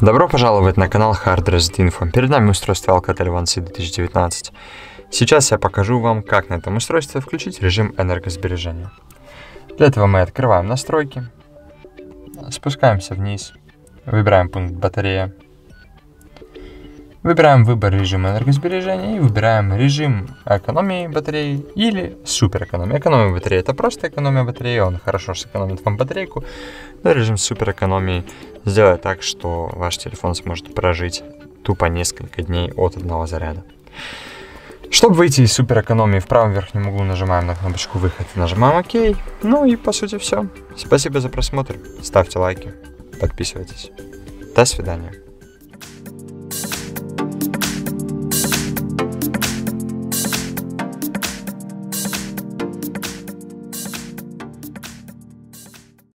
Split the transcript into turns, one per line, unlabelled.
Добро пожаловать на канал Hard Reset Info. Перед нами устройство Alcatel One C 2019. Сейчас я покажу вам, как на этом устройстве включить режим энергосбережения. Для этого мы открываем настройки, спускаемся вниз, выбираем пункт батарея, выбираем выбор режима энергосбережения и выбираем режим экономии батареи или супер экономия. Батареи это просто экономия батареи, он хорошо сэкономит вам батарейку, но режим супер экономии сделать так, что ваш телефон сможет прожить тупо несколько дней от одного заряда. Чтобы выйти из супер экономии, в правом верхнем углу нажимаем на кнопочку выход нажимаем ОК. Ну и по сути все. Спасибо за просмотр. Ставьте лайки, подписывайтесь. До свидания.